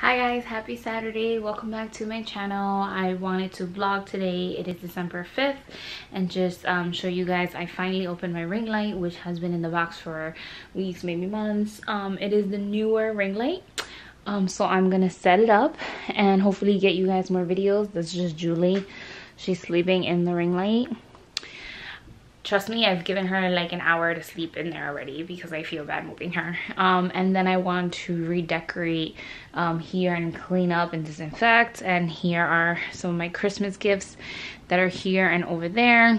hi guys happy saturday. Welcome back to my channel. I wanted to vlog today. It is december 5th and just um, show you guys i finally opened my ring light which has been in the box for weeks maybe months. Um, it is the Neewer ring light. Um, so i'm gonna set it up and hopefully get you guys more videos. This is just julie. She's sleeping in the ring light trust me i've given her like an hour to sleep in there already because i feel bad moving her. Um, and then i want to redecorate um, here and clean up and disinfect. And here are some of my christmas gifts that are here and over there.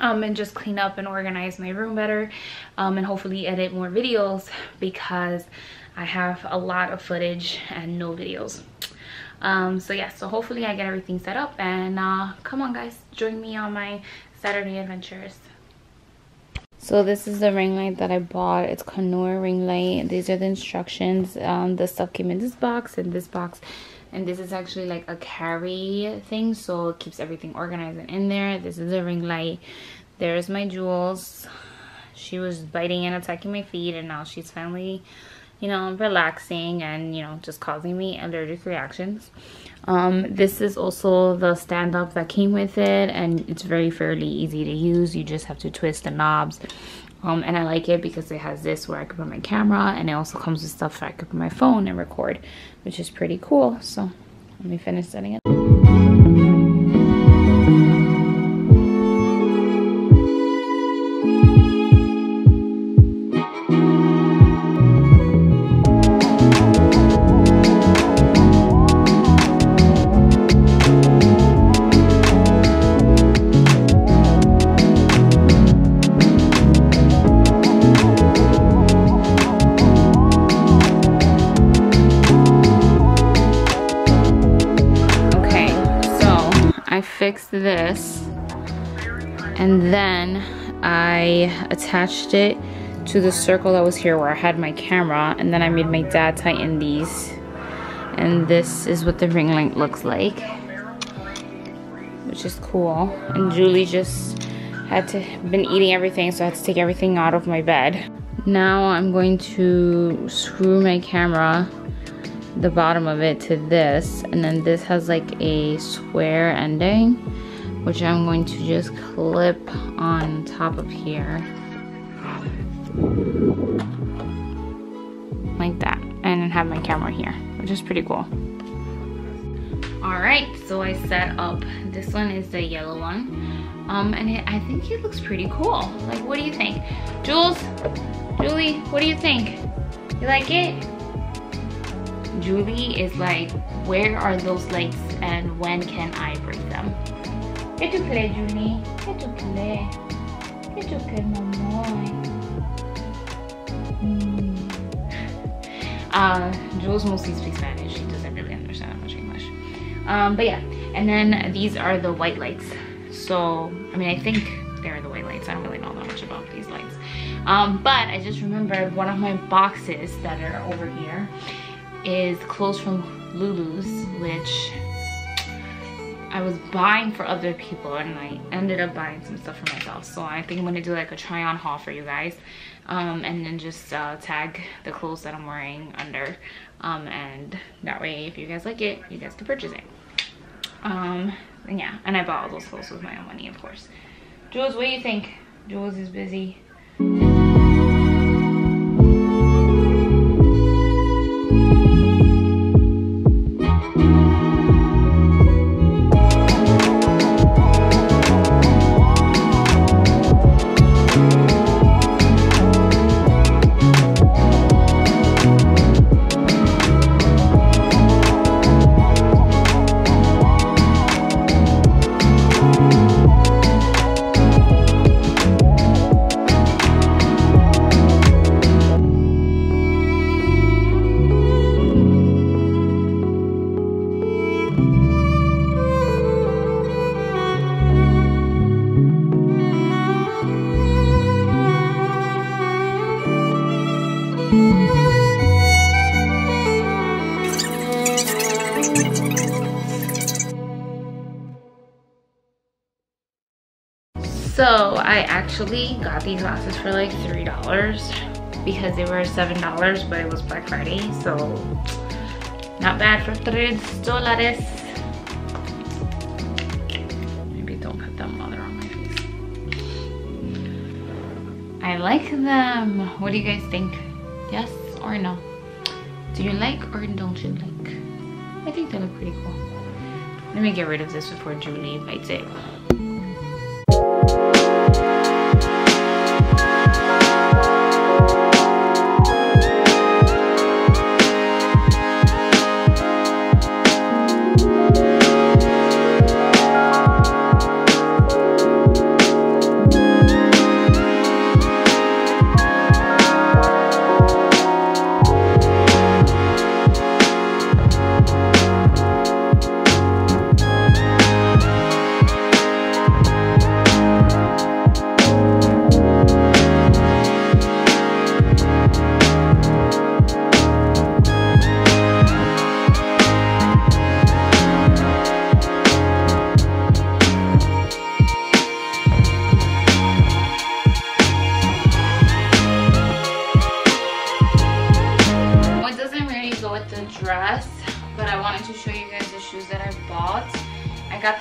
Um, and just clean up and organize my room better. Um, and hopefully edit more videos because i have a lot of footage and no videos. Um, so yeah so hopefully i get everything set up and uh, come on guys join me on my Saturday adventures. So this is the ring light that I bought. It's Knorr ring light. These are the instructions. Um, the stuff came in this box and this box. And this is actually like a carry thing. So it keeps everything organized and in there. This is the ring light. There's my jewels. She was biting and attacking my feet. And now she's finally you know, relaxing and, you know, just causing me allergic reactions. Um, this is also the stand-up that came with it and it's very fairly easy to use. You just have to twist the knobs. Um, and I like it because it has this where I can put my camera and it also comes with stuff where I can put my phone and record, which is pretty cool. So let me finish setting it. This. And then I attached it to the circle that was here where I had my camera. And then I made my dad tighten these. And this is what the ring light looks like which is cool. And Julie just had to been eating everything so I had to take everything out of my bed. Now I'm going to screw my camera the bottom of it to this and then this has like a square ending which I'm going to just clip on top of here. Like that. And have my camera here which is pretty cool. All right so I set up. This one is the yellow one. Um and it, I think it looks pretty cool. Like what do you think? Jules? Julie what do you think? You like it Julie is like, where are those lights and when can I break them? Get to play, Julie. Get to play. Get to play, mama. Mm. Uh, Jules mostly speaks Spanish. She doesn't really understand much English. Um, but yeah, and then these are the white lights. So, I mean, I think they're the white lights. I don't really know that much about these lights. Um, but I just remembered one of my boxes that are over here is clothes from Lulu's, which I was buying for other people and I ended up buying some stuff for myself. So I think I'm gonna do like a try on haul for you guys. Um, and then just uh, tag the clothes that I'm wearing under. Um, and that way, if you guys like it, you guys can purchase it. Um, and yeah, and I bought all those clothes with my own money, of course. Jules, what do you think? Jules is busy. So I actually got these glasses for like $3 because they were $7 but it was Black Friday so Not bad for $3. Maybe don't put them while they're on my face. I like them. What do you guys think? Yes or no? Do you like or don't you like? I think they look pretty cool. Let me get rid of this before Julie bites it.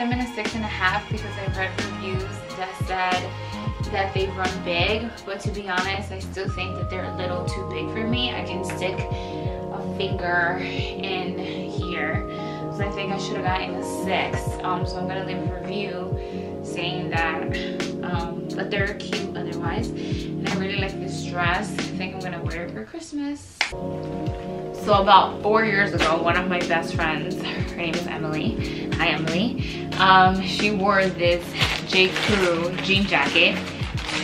Them in a six and a half because I've read reviews that said that they run big. But to be honest I still think that they're a little too big for me. I can stick a finger in here. So I think I should have gotten a six. Um, so I'm gonna leave a review saying that um, but they're cute otherwise. And I really like this dress. I think I'm gonna wear it for Christmas. So about four years ago, one of my best friends, her name is Emily. Hi, Emily. Um, she wore this J. Crew jean jacket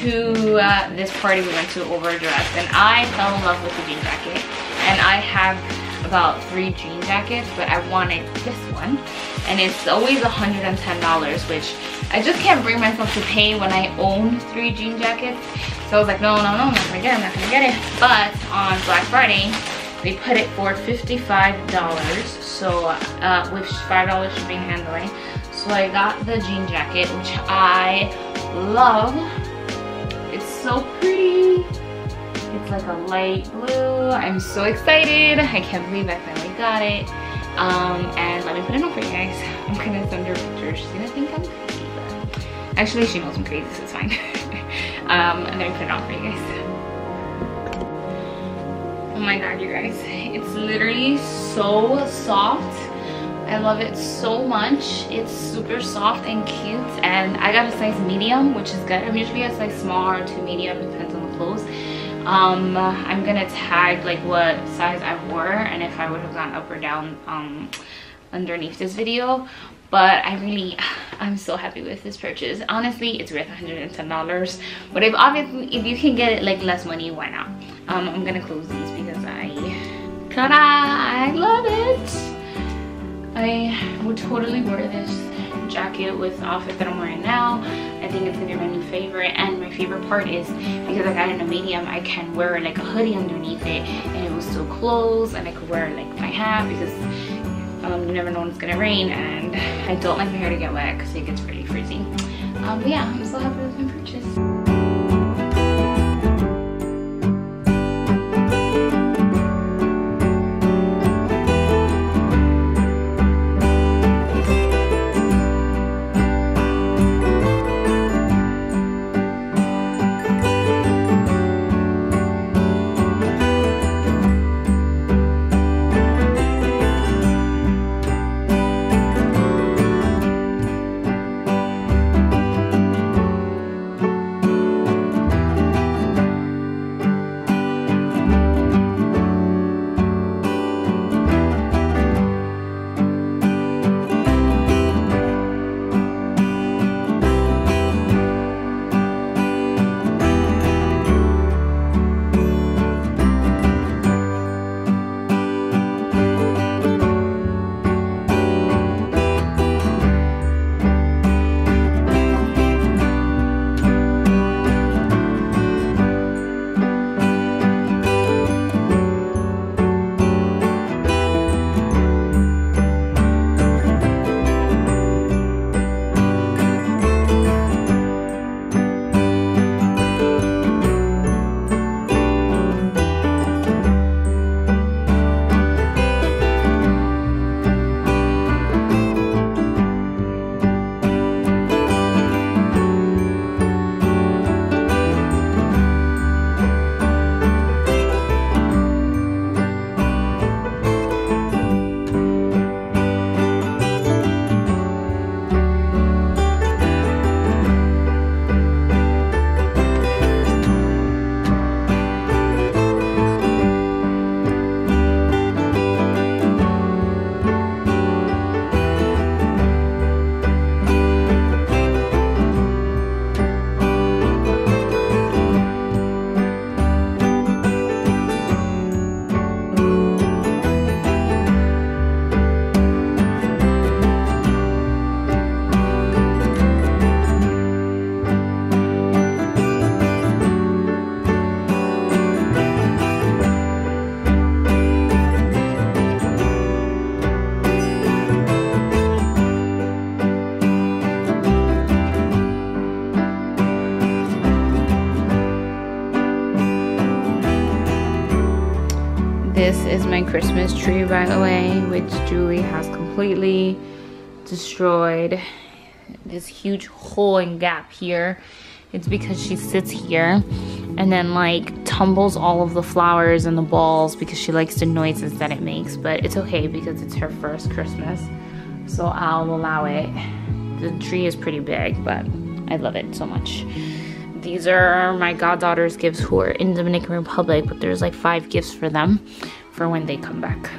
to uh, this party we went to over a dress. And I fell in love with the jean jacket. And I have about three jean jackets, but I wanted this one. And it's always $110, which I just can't bring myself to pay when I own three jean jackets. So I was like, no, no, no, I'm not gonna get it, I'm not gonna get it. But on Black Friday, they put it for $55 so uh, with $5 shipping handling so I got the jean jacket which I love. It's so pretty. It's like a light blue. I'm so excited. I can't believe I finally got it. Um, and let me put it on for you guys. I'm gonna send her pictures she's gonna think I'm crazy actually she knows I'm crazy so it's fine. Um, and me put it on for you guys. Oh my god you guys. It's literally so soft I love it so much. It's super soft and cute and I got a size medium which is good. I'm usually a size small or two medium depends on the clothes. Um, I'm gonna tag like what size I wore and if I would have gone up or down um, underneath this video. But I really I'm so happy with this purchase. Honestly it's worth $110 but if obviously if you can get it like less money why not? Um, I'm gonna close these because I ta-da I love it I would totally wear this jacket with the outfit that I'm wearing now. I think it's gonna be my new favorite and my favorite part is because I got in a medium I can wear like a hoodie underneath it and it will still close and I could wear like my hat because um, you never know when it's gonna rain and I don't like my hair to get wet because it gets really frizzy. Um, but yeah I'm so happy with my purchase This is my Christmas tree, by the way, which Julie has completely destroyed. This huge hole and gap here. It's because she sits here and then like tumbles all of the flowers and the balls because she likes the noises that it makes. But it's okay because it's her first Christmas. So I'll allow it. The tree is pretty big, but I love it so much. These are my goddaughter's gifts who are in Dominican Republic, but there's like five gifts for them for when they come back.